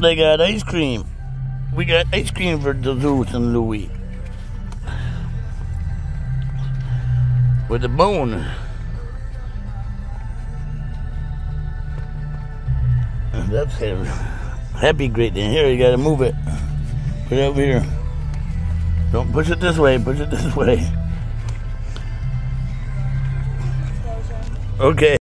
They got ice cream. We got ice cream for Duluth and Louie. With a bone. That's heavy. Happy great day. Here, you gotta move it. Put it over here. Don't push it this way, push it this way. Okay.